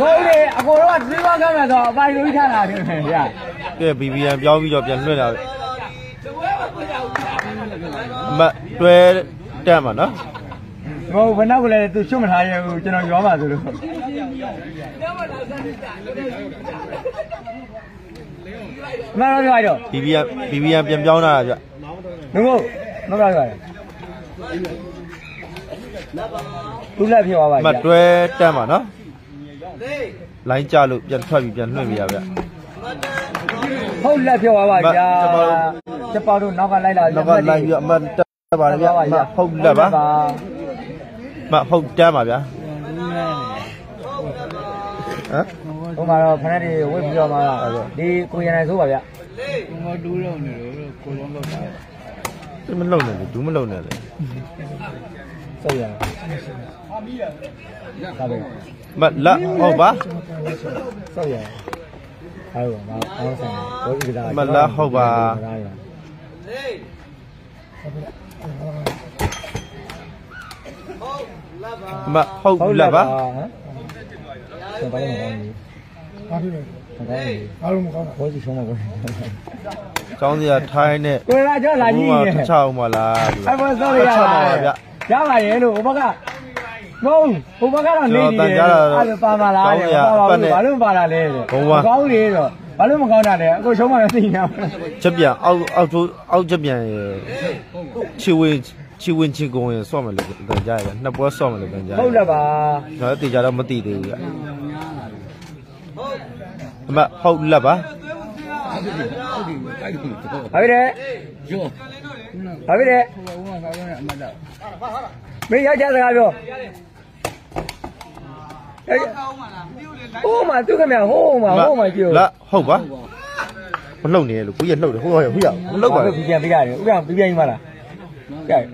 ဘိုးလေအကိုတော့သီးပွားကမ်းမယ်ဆိုအပိုင်လို့ထားတာတယ်ခင်ဗျာကဲ BBN ပြောင်းပြီးတော့ပြန်လွှင့်တာအမတ်တွဲတက်မှာနော်ဟိုဘယ်နောက်ကလည်းသူချွတ်မထားရဘူးကျွန်တော်ရောပါဆိုလို့မတော်ကြတော့ BBN BBN ပြန်ပြောင်းတာဗျငုံငုံမတော်ကြတယ်သူ လက်ဖြစ်သွားပါအမတ်တွဲတက်မှာနော်လိုင်းကြလို့ပြန်ထွက်ပြီးပြန်လွှင့်ပြရဗျဟုတ်လက်ဖြစ်သွားပါဗျာချက်ပေါတို့နောက်ကလိုက်လာနောက်ကလိုက်ပြီးတော့အမတ်တက်ပါလေဗျအမတ်ဟုတ်လက်ပါအမတ်ဟုတ်တက်ပါဗျာဟမ်ဟိုမှာတော့ဖနက်တွေဝစ်ပြီးတော့မှဒီကိုရနိုင်ဆိုးပါဗျာငါတူးတော့နေတော့ကိုလုံးတော့တာဒီမလုံနဲ့လေဒူးမလုံနဲ့လေ စုပ်ရတာပဲအမတ်လက်ဟုတ်ပါစုပ်ရအဲ့တော့မအောင်ဆိုင်ဘောဒီကဒါမလားဟုတ်ပါအမတ်ဟုတ်လက်ပါဟမ်ဘာလဲမကောင်းဘူးဘာဖြစ်လဲမကောင်းဘူးအားလုံးမကောင်းတာဘောစီဆုံးမကောင်းကျောင်းစရာထိုင်းနဲ့ကိုလာကြောလာကြီးဘုနေရားတစ်ချအောင်မလားဒီအဲ့ဘောစောရရချက်ပါဗျ ရပါရဲ့လို့ဟိုဘက်ကမဟုတ်ဟိုဘက်ကတော့နေနေတယ်အဲ့လိုပါမလားတဲ့ဘာလို့မပါတာလဲတဲ့ကောင်းလေတော့ဘာလို့မကောင်းတာလဲအခုရှုံးမှလည်းသိနေတာချက်ပြန်အောက်အောက်ထိုးအောက်ချက်ပြန်ရယ်ချီဝင်ချီဝင်ချီကုန်ရယ်ဆော့မယ်လို့တန်ကြရယ်နှစ်ပွဲဆော့မယ်လို့တန်ကြရယ်ဟုတ်လားပါတော့တေချာတော့မသိသေးဘူးဗျအမဟုတ်လက်ပါဘာဖြစ်လဲရောဘာဖြစ်လဲဟိုကဘာလဲ အမတ်တော့မင်းယောက်ျားစကားပြောအဲ့ဟိုမှာသူခင်ဗျဟိုမှာဟိုမှာကြည့်လက်ဟုတ်ပါမလှုပ်နေရလို့ကိုကြီးလှုပ်တယ်ဟိုဟိုဟိုရမလှုပ်ပါဘူးပြန်ပြရတယ်ဥပ္ပံပြပြန်ကြီးမလားကြိုက်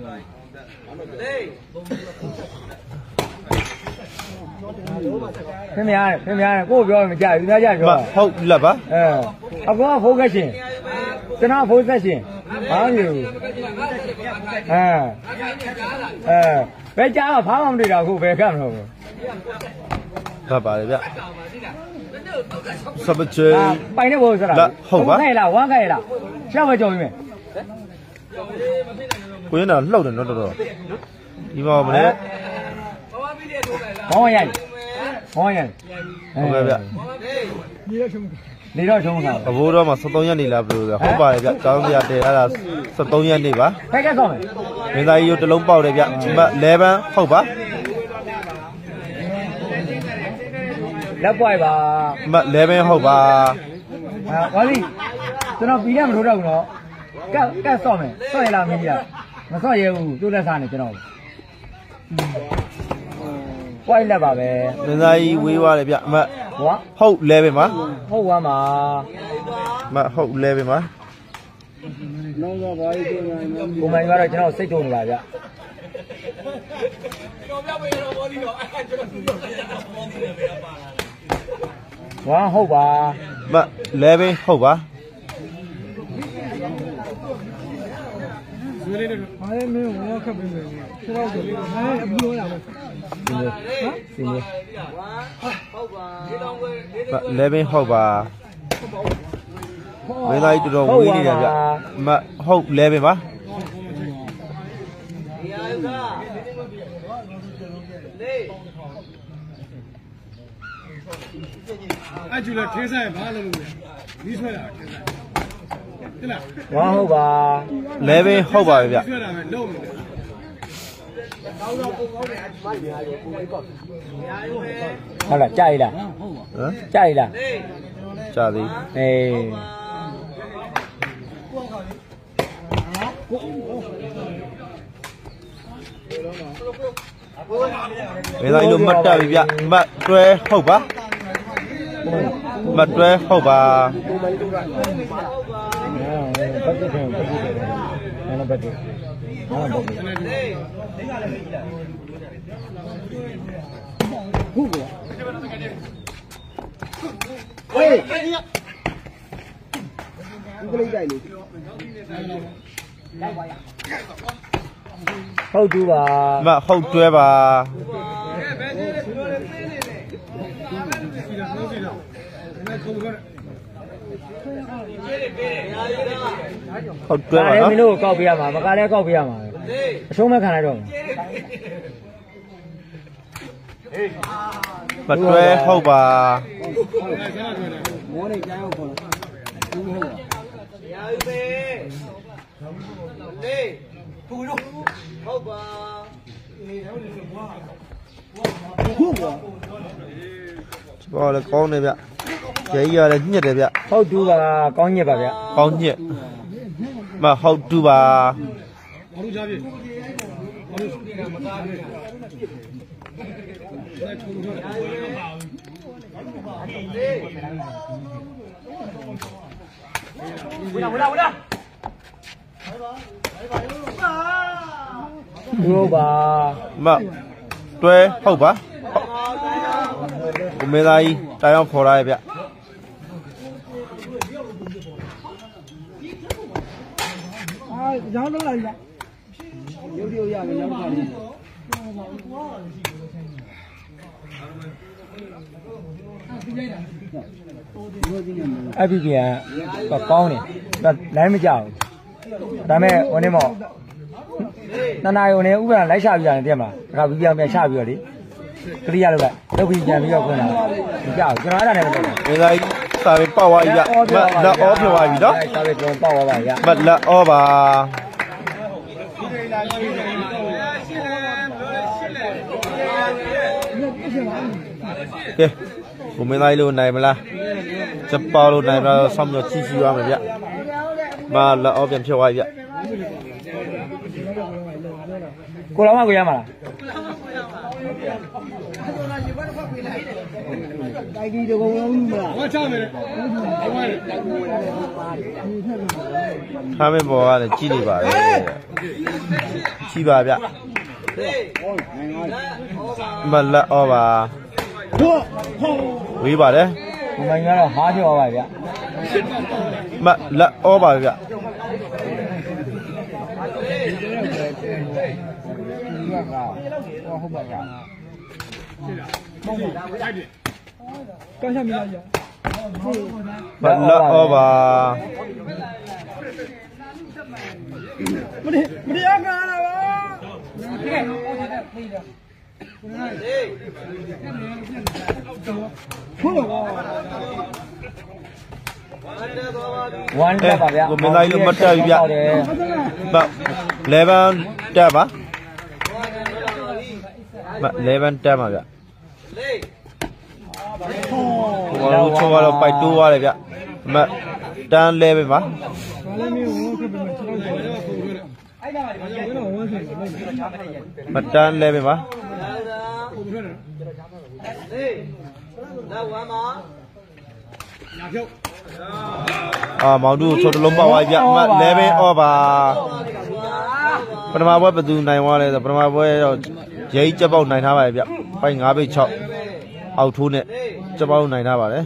ခင်ဗျားခင်ဗျားကိုပြောမကြဘူးသူများကြအပြောမဟုတ်လက်ပါအဲအကောဖိုးကရှင် ကျွန်တော်ဖိုးသက်ရှင်ဘာလို့အဲအဲဘယ်ကြားဖားမှမတွေ့တာခုဘယ်ကမလို့သတ်ပါလေဗျစပချေပိုင်နေဖို့ဆိုတာခိုင်လားဝမ်းခိုင်လားရှောက်ပဲကြော်ပြီမယ်ကိုရင်တော့လှုပ်တယ်နော်တော်တော်ဒီမှာမလဲဘောင်းရိုက်ဘောင်းရိုက်ဟုတ်ကဲ့ဗျညီရချုံ နေတော့ချုံတာအဘိုးတော်မှာ73ရက်နေလားဘယ်လိုလဲဟုတ်ပါတယ်ဗျကျောင်းပြတယ်အဲ့ဒါ73ရက်နေပါဖက်ကဆောင်းမယ်မင်းသားကြီးတို့တစ်လုံးပေါက်တယ်ဗျဒီမှာ11ဟုတ်ပါလက်ပွိုက်ပါဒီမှာ11ဟုတ်ပါအာဝါလီကျွန်တော်ပြီးရမလို့တော့ဘူးနော်ကတ်ကတ်ဆော့မယ်ဆော့ရလားမင်းကြီးမဆော့ရဘူးသူ့လက်စားနေကျွန်တော်ပွိုက်လက်ပါပဲမင်းသားကြီးဝေးသွားတယ်ဗျအမ ဟောဟုတ်11ပါဟုတ်ပါမှာအမဟုတ်11ပါနောက်ကဘာကြီးပြောနေလဲကိုမိုင်ကတော့ကျွန်တော်စိတ်ထုံနေပါဗျဝါဟုတ်ပါအမ11ဟုတ်ပါဆွေးလေးတော့ဘာလဲမင်းဝါခပ်ပြီးမယ်ဆိုတော့ဆိုလေးဘာလဲအဘူးလို့ရမယ် စင်းစင်းအမ11ဟုတ်ပါမင်းသားကြီးတော်တော်ဝေးနေတယ်ဗျအမဟုတ်11ပါအကျူလည်းခင်းဆိုင်ဘာလို့လုပ်လဲဒီဆွဲတာခင်းဆိုင်ဟုတ်လားဝါဟုတ်ပါ11ဟုတ်ပါပဲဗျဆွဲတာပဲလုံးနေတယ် ဟုတ်လားကြိုက်လားဟမ်ကြိုက်လားကြာသေးအေးမင်းသားကြီးတို့မှတ်တက်ပြီဗျမှတ်တွဲဟုတ်ပါမှတ်တွဲဟုတ်ပါဘ ဟုတ်ကဲ့ဟေးဒီကလေးကြိုက်လေဟုတ်တူပါမဟုတ်တွဲပါစီလာဆုံးစီလာအဲ့ခုံထွက်ဟုတ်တွဲဒါပါလည်းနော်မင်းတို့ကိုကောက်ပေးရမှာမကလည်းကောက်ပေးရမှာပဲအရှုံးမဲ့ခံလိုက်တော့မ တွဲဟုတ်ပါအဲ့ဆရာထွက်တယ်မိုးနေကြမ်းအောင်ခေါ်လို့ဘူးဟုတ်ပါဘောလည်းကောင်းတယ်ဗျကျဲကြီးရလည်းညက်တယ်ဗျဟုတ်တူပါကောင်းညက်ပါဗျကောင်းညက်မဟုတ်တူပါဘာလို့ကြားပြေ ဘာလို့မကားပြေအဲ့ခုံထွက်ဟုတ်ပါမတွဲဟုတ်ပါကိုမေသားကြီးတိုင်အောင်ခေါ်လာ ရဲ့ဗျအာကြောင်းတော့လိုက်ပါရုပ်ရုပ်ရမယ်နောက်တစ်ခါလေးအပိပြန်ကကောင်းတယ်ဒါလိုင်းမကြောက်ဘူးဒါမဲ့ဟိုနေ့မော့နနာယုံနေဥပဒေလိုက်ချပြရတယ်တဲ့မလားဒါကဘီပြန်ပြန်ချပြီးတော့လေကရိယာလောက်လိုက်လုပ်ပြီးပြန်ပြီးတော့ခွင့်လာမကြောက်ကျွန်တော်အဲ့ဒါနဲ့ပဲလုပ်တာမေသားကြီးစာပေပောက်သွားပြီဗျမလက်အောပြောသွားပြီနော်စာပေကျွန်တော်ပေါက်သွားပါဗျာမလက်အောပါ ကဲကိုမေသားကြီးလို့နိုင်မလားစပေါလို့နိုင်မလားဆောင်းတော့ချီချီရမယ်ဗျမလက်အောပြန်ဖြစ်သွားပြီဗျကိုလောမကိုရမှာလား တိုက်ဒီတကုံလုံးမလားဘာချမယ်လဲဘာလဲထားမင်းဘောကလည်းကြီးနေပါလေကြီးပါဗျမလက်အောပါဟုတ်ဟုတ်ဝေးပါတယ်ဒီမှာကြီးကတော့ဟားပြောပါဗျာမလက်အောပါဗျဟုတ်ပါဗျာတိုက်တယ်ကော င်းချမလားကြာမလက်အောပါမင်းမတရားကားလာပါဝမ်းတက်ပါဗျာကိုမင်းသားကြီးလို့မတက်ဘူးဗျဟုတ်တယ်မ11တက်ပါမ11တက်ပါဗျ ဟိုကတော့ချိုးကတော့ပိုက်တိုးသွားတယ်ဗျမတန်း11ပါဘာလဲမင်းဝန်းခပ်ပြီးမှခြေထောက်ပေါ်တော့ခုံထွက်တယ်အဲ့ဒါကဘာလို့ဝန်းဆိုင်လဲမတန်း11ပါခုံထွက်တယ်ညာဖြုတ်အာမောင်တို့ချိုးတလုံးပေါက်သွားပြီဗျမ11 over ပထမပွဲဘယ်သူနိုင်သွားလဲဆိုပထမပွဲတော့ရိတ်ကြက်ပေါက်နိုင်ထားပါရဲ့ဗျပိုင်5ပိတ်6 အောက်ထိုးနဲ့ကြက်ပေါက်နိုင်ထားပါတယ်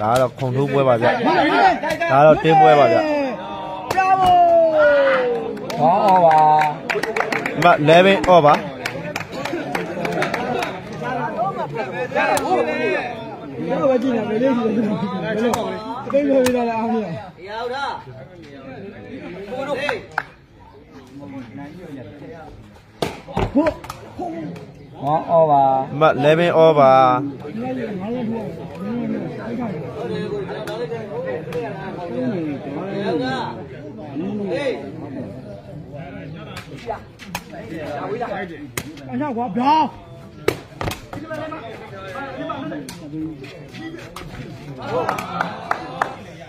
ဒါကတော့ခုံထိုးပွဲပါဗျဒါကတော့တင်းပွဲပါဗျဟောဟောပါမ11 over တော့ပဲကြည့်နေမယ်လေးကြည့်နေအဲ့ချက်ပါလေတိတ်လို့ရလာအောင်ရဟောဟော ပါမ11 over တိုက်တယ်အချောက်ကွာဗျာ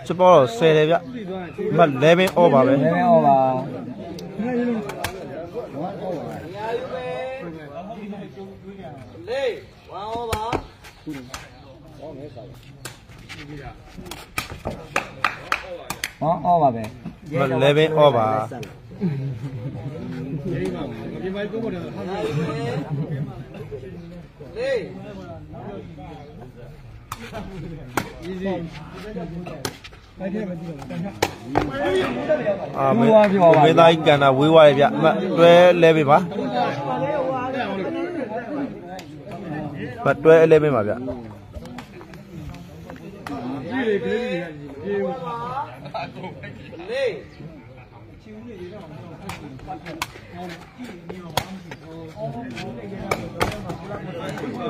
စပေါ်တော့10တယ်ဗျမ11 over ပဲနည်းနည်းဟောပါဟောဟောပါပဲမ11 over ဒီမှာဒီမိုက်ကိုပေါ်တယ်ဟာဟာလေးအာမင်းမင်းသားကြီးကန်တာဝေးသွားတယ်ဗျအ မတွဲလဲပေးပါမတွဲလဲပေးပါဗျကြည့်လေကလေးကြီးပြေဘူး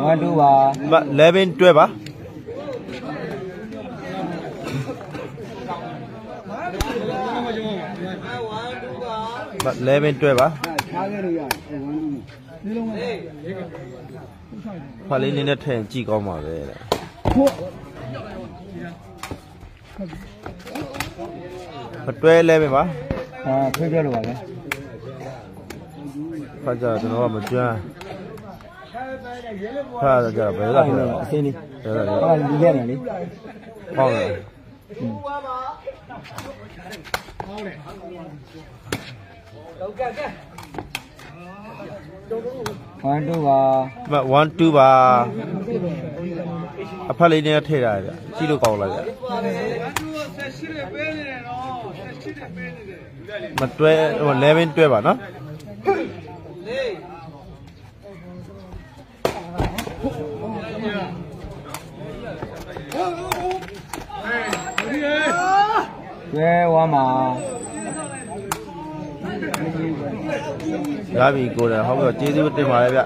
ဝမ်တူပါမ11တွဲပါမ11တွဲပါ ဖာလေးနည်းနဲ့ထည့်ကြည့်ကောင်းပါပဲတဲ့ဟုတ်မတွဲလဲပဲပါဟာဖွင့်ပြလို့ပါလေဖာကြကျွန်တော်ကမကြွမ်းဖာကြဘယ်လိုလဲအစင်းလေးဟာလူရနေလေဟုတ်တယ်ဟုတ်တယ်လောက်ကက 1 2ပါဒီမှာ1 2ပါအဖက်လေးနဲ့ထည့်တာဗျကြည့်လို့ကောင်းလားဗျမတွဲ11တွဲပါနော်တွဲဝမ်းပါ ရပြီကိုတယ်ဟောပြီးကျေးဇူးတင်ပါတယ်ဗျ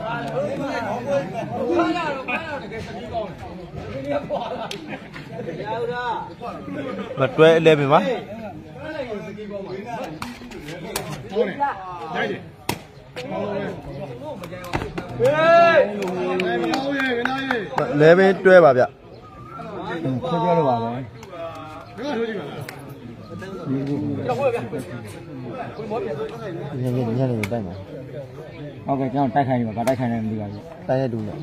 မတွဲ11ပါဟုတ်တယ်ရိုက်တယ်ဟေးဟေးရေကနာရေ11တွဲပါဗျခွေးပြောလို့ပါပဲဘယ်ကထိုးကြည့်ပါလား ညနေညနေတိုက်မှာဟုတ်ကဲ့ကျွန်တော်တိုက်ခိုင်းနေပါဗာတိုက်ခိုင်းနေမသိပါဘူးတိုက်ရတူနဲ့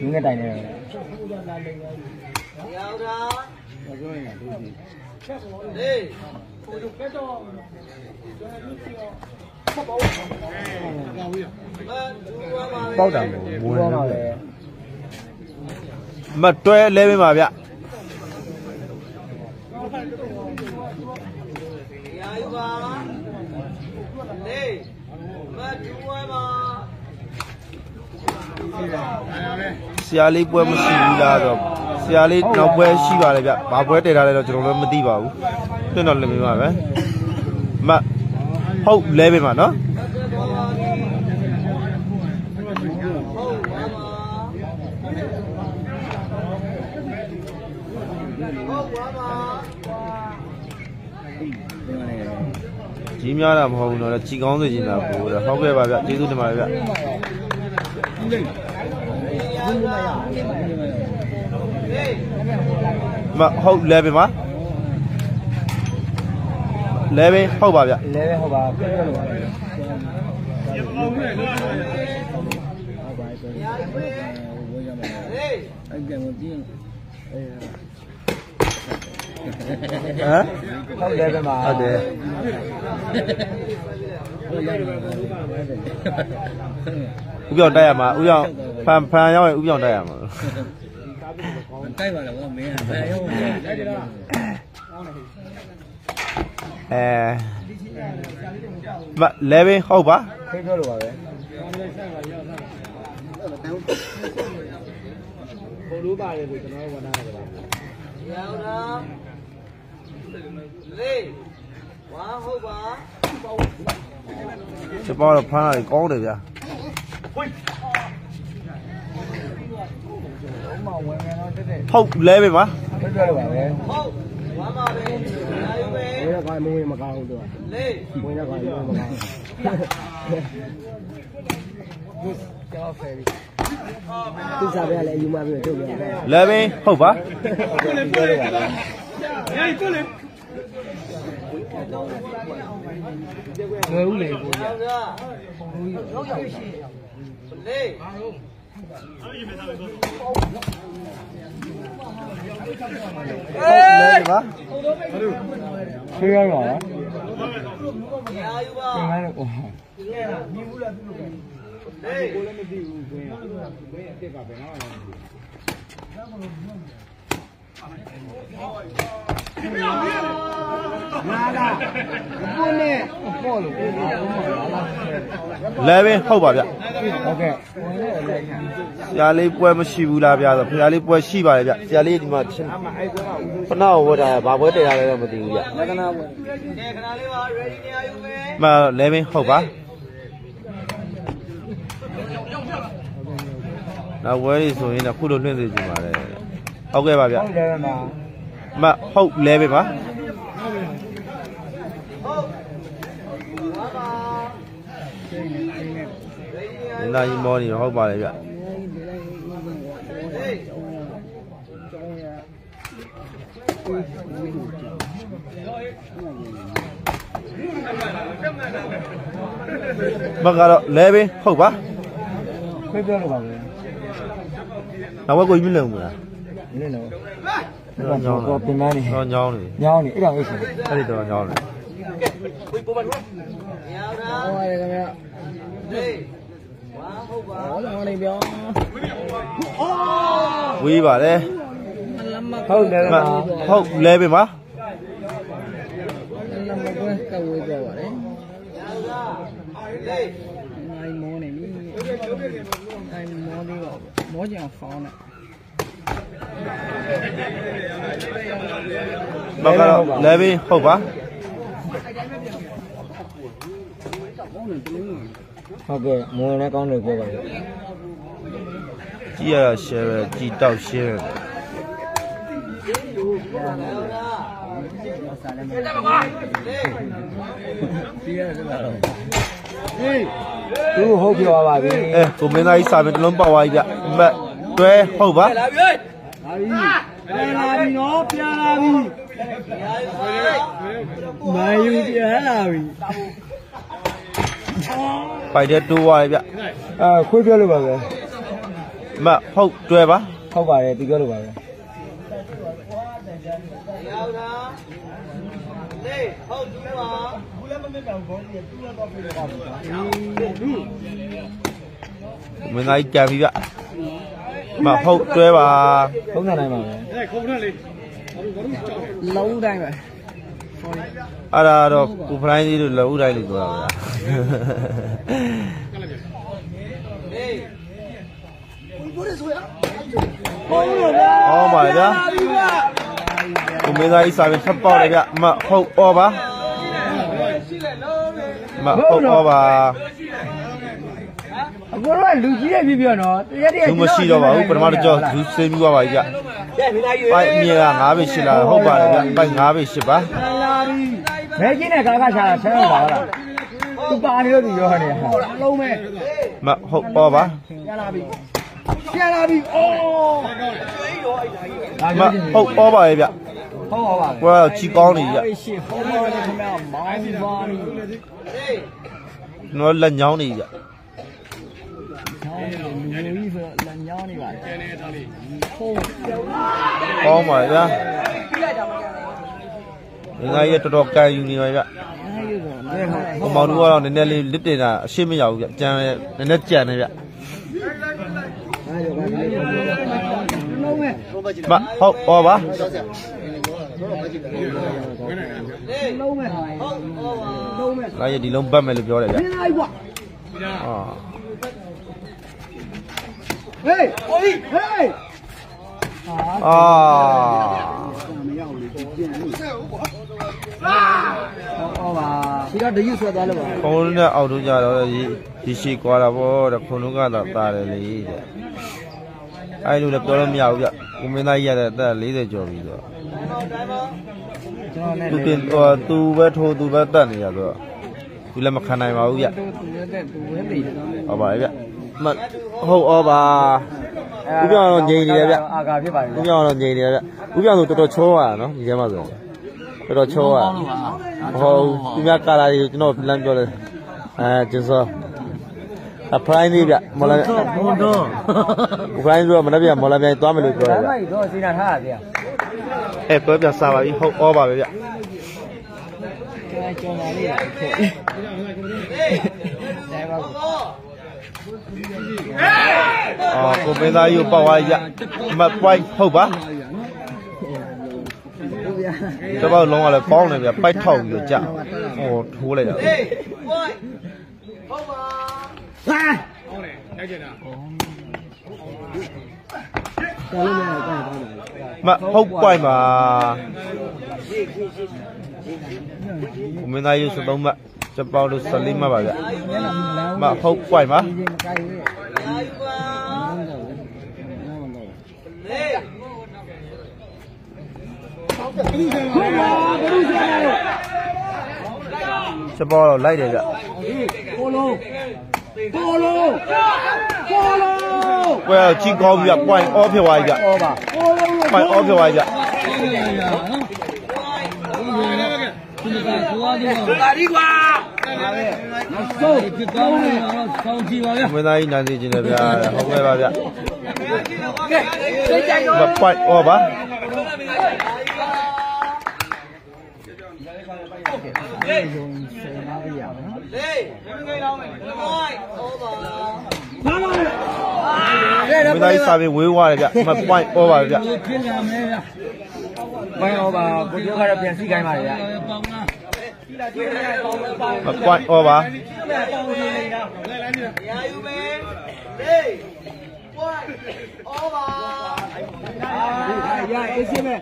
လူနဲ့တိုင်နေတယ်ကောင်းပြီပေါက်တာမဘူးဝင်တော့ပါဘူးပဲမတွဲ11ပါဗျအားရလဲ ဆရာလေးပွဲမရှိဘူးလားတော့ဆရာလေးနောက်ပွဲရှိပါလေဗျဘာပွဲတည်ထားလဲတော့ကျွန်တော်လည်းမသိပါဘူးတွန်းတော့လည်းမင်းပါပဲမဟုတ်လဲပဲမှာနော်ကြီးများတာမဟုတ်ဘူးတော့ကြီးကောင်းစေချင်တာပို့တယ်ဟုတ်ကဲ့ပါဗျကျေးဇူးတင်ပါတယ်ဗျ မဟုတ်လဲပဲမှာလဲပဲဟုတ်ပါဗျလဲပဲဟုတ်ပါခွေးပြောလို့ပါပဲကောင်းပြီလို့ပြောရဟမ်ဟုတ်လဲပဲမှာဟုတ်တယ်ဥပြောင်တိုက်ရမှာဥပြောင် ဖန်ဖန်ရောက်ရင်ဥပြောင်တိုက်ရမှာတိုက်ပါလားဗောမင်းကဘယ်ရောက်လဲတိုက်ကြတော့အဲမလဲပဲဟုတ်ပါခွေးပြောလို့ပါပဲစပေါတော့ဖမ်းလာကောင်းတယ်ဗျာ မဝင်မယ်တော့တက်တက်ဟုတ်လဲပဲပါခွေးပြောလို့ပါပဲဘယ်ကမဝင်မကောင်းဘူးတော့လေဝင်တော့ကလည်းမကောင်းကျော်ဖယ်ပြီသူစားပြလဲယူမပြီးတော့ပြန်လဲပဲဟုတ်ပါဘူးလေပြောလိုက်တာဟေးကိုလေလွယ်ဦးလေကိုကြီးလဲ ပါခွေးပြောလို့ပါလားပြန်လာလို့ဟလာလာဘုန်းနဲ့ပေါ့လို့ပြောတာဘုန်းကလာလာလဲ ပင်ဟုတ်ပါဗျဟုတ်ကဲ့ဆရာလေးပွဲမရှိဘူးလားဗျဆိုဆရာလေးပွဲရှိပါတယ်ဗျဆရာလေးဒီမှာချင်းဖနာဝတ်တာဘာပွဲတည်တာလဲတော့မသိဘူးဗျလက္ခဏာပေါ့မလဲပင်ဟုတ်ပါနောက်ဝဲလေးဆိုရင်တော့ခုလိုလွှင့်စေချင်ပါတယ်ဟုတ်ကဲ့ပါဗျဟုတ်တယ်မှာမဟုတ်လဲပင် ပါဒီနာကြီးမောနေဟုတ်ပါတယ်ဗျဘက်ကတော့လဲပင်ဟုတ်ပါခွေးပြောလို့ပါပဲနောက်ဘက်ကိုမြင်လုံမလားနင်းတော့တော့တော့ပြင်မနေတော့ညောင်းနေညောင်းနေအဲ့ဒါအိတ်ရှင်အဲ့ဒီတော့ညောင်းနေဟောရတယ်ခင်ဗျာ ဟေးဝါဟုတ်ပါဟောနေပြောဝေးပါတယ်လမ်းမဟုတ်တယ်မမှာဟုတ်လဲပင်ပါလမ်းမကွဲကဝေးပြောပါတယ်နိုင်မောနေပြီနိုင်မောနေတော့မောကြအောင်ဖောင်းနေဘက်ကတော့လဲပင်ဟုတ်ပါ ဟုတ်ကဲ့မွန်နဲ့ကောင်းတယ်ပြောပါလေကြည့်ရတာရှယ်ပဲကြည်တောက်ရှယ်ပဲသူဟုတ်ပြောပါပြီအဲကိုမင်းသားကြီးစာပေတစ်လုံးပေါက်သွားပြီဗျမတ်တွဲဟုတ်ပါပြန်လာပြီနော်ပြန်လာပြီမာယူပြန်လာပြီ ပိုက်တဲ့တိုးသွားပြီဗျအာခွေးပြောလို့ပါပဲမတ်ဟုတ်တွဲပါဟုတ်ပါတယ်သူပြောလို့ပါပဲမင်းသားကြီးကြံပြီဗျမတ်ဟုတ်တွဲပါပုံစံနိုင်ပါပဲအဲခုံထက်လေးဘာလို့ဘာလို့ကြောက်လဲလုံးတိုင်းပဲ အဲ့ဒါတော့ကိုဖလိုင်းလေးတို့လောဦးတိုင်းလို့ပြောတာဗျာဟောပါလေဗျာကိုမင်းသားကြီးစာပေထပ်ပေါက်တယ်ဗျမတ်ဟုတ်ဩပါမတ်ဟုတ်ဩပါအကိုတို့ကလူကြီးရဲ့ဖြစ်ပြောနော်တရက်တရက်သူမရှိတော့ပါဘူးပထမတစ်ကြောသူစိမ့်ပြီးသွားပါပြီဗျပိုက်အမြင်က9ပဲ8လာဟုတ်ပါတယ်ဗျပိုက်9ပဲ8ပါ ဘယ်ကြီးနဲ့ကာကချာဆန်းတော့ပါလားသူပါနေလို့သူပြောနေဟာလုံးမဲ့မဟုတ်ဩပါပြန်လာပြီပြန်လာပြီအော်ဒါမပြောချင်တယ်ဟုတ်ဩပါရဲ့ဗျဟုတ်ပါပါကိုယ်ကချီကောင်းနေပြီဗျအေးရှင်းဟောမောနေခင်ဗျာမောင်းပါနီကျွန်တော်လက်ညောင်းနေပြီဗျချောင်းနေလူကြီးဆိုလက်ညောင်းနေပါကျန်နေတာလေးဟုတ်ကော င်းပါရဲ့ဗျာငါရဲ့တော်တော်ကန်ယူနေပါဗျအားရတော့လဲဟုတ်ဟိုမောင်တို့ကတော့နည်းနည်းလေးလစ်တင်တာအရှိမရဘူးဗျကြံနည်းနည်းကြံနေဗျလုံးမဲ့မဟုတ်ဩပါလုံးမဲ့လုံးမဲ့ငါရဲ့ဒီလုံးပတ်မယ်လို့ပြောတယ်ဗျပြန်လာပြီကွာအာဟေးဟေးဟေးအာ ဟောပါဒီတော့တရွဆွဲသွားလို့ပါခုံလုံးနဲ့အောက်တို့ကြတော့ဒီဒီရှိကွာတာပေါ့တဲ့ခုံလုံးကတော့တာတယ်လေတဲ့အဲ့လိုလည်းပြောလို့မရဘူးဗျကိုမင်းသားကြီးရတဲ့အသက်40ကျော်ပြီဆိုတော့ကျွန်တော်နဲ့သူတင်ဟိုသူပဲထိုးသူပဲတက်နေရဆိုတော့သူလည်းမခံနိုင်ပါဘူးဗျသူသူတဲ့သူဝဲပြီဟုတ်ပါရဲ့ဗျမဟုတ်ဩပါဦးပြောင်းတော့ငြိမ်နေတယ်ဗျအာကာဖြစ်ပါပြီဦးပြောင်းတော့ငြိမ်နေတယ်ဗျဦးပြောင်းဆိုတော်တော်ချောရတာနော်ဒီထဲမှာဆို တော်တော်ချောရတာဟုတ်သူများကာလာတွေကျွန်တော်လမ်းပြောတယ်အဲကျင်းစောအဖရိုင်းလေးဗျမော်လာဘုံတော့အဖရိုင်းဆိုတော့မနေ့ပြန်မော်လာပြန်သွားမယ်လို့ပြောတယ်ဒါဗျမှတော့စီနာထားရဗျာအဲပွဲပြန်စားပါပြီဟုတ်ဩပါပဲဗျကျန်ကျော်လာလေးဟုတ်တယ်ပါအော်ကိုမင်းသားကြီးကိုပေါက်သွားပြီဗျမပွိုင်းဟုတ်ပါ ကျပောက်လုံးကလည်းကောင်းတယ်ဗျပိုက်ထောက်ပြီးတော့ကြာဟိုထိုးလိုက်တာဟေးဝိုင်းဟုတ်ပါဟောတယ်တိုက်ကြတာမဟုတ်ပွိုင်ပါကိုမင်းသားရုပ်သုံးမှတ်ကျပောက်လို့14မှတ်ပါဗျမဟုတ်ပွိုင်ပါ ရာယူပါဟေးကျပောက်တော့လိုက်တယ်ဗျကိုလုံးကိုလုံးကိုလုံးပွဲတော့ကြီးကောင်းပြီဗျပွိုင်အောဖြစ်သွားပြီဗျဟောပါပွိုင်အောဖြစ်သွားပြီဗျကာဒီကွာမင်းသားကြီးနိုင်စီခြင်းတယ်ဗျာဟုတ်ကဲ့ပါဗျကဲစိတ်ကြိုက်တော့မပွို င်အောပါလေးဘယ်လိုလဲဝိုင်းဟုတ်ပါမင်းသားကြီးစာပေဝေးသွားတယ်ဗျမပွိုင်အောပါဗျဘိုင်းဟောပါကိုပြောကတော့ပြန်စီခိုင်းပါလေဗျမပွိုင်အောပါရာယူမယ်လေး ဝိုင်းဟုတ်ပါရအေးစင်းမဲ့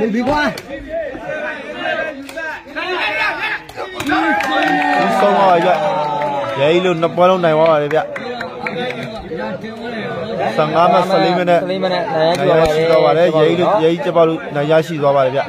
ဒီဒီကွာဒီဆုံးသွားပါဗျရဲကြီးလို့နှစ်ပွဲလုံးနိုင်သွားပါတယ်ဗျ15မှ14မိနစ်စလိမနဲ့နိုင်ရနိုင်ရရှိသွားပါတယ်ရဲကြီးလို့ရဲကြီးကျပောက်လို့နိုင်ရရှိသွားပါတယ်ဗျ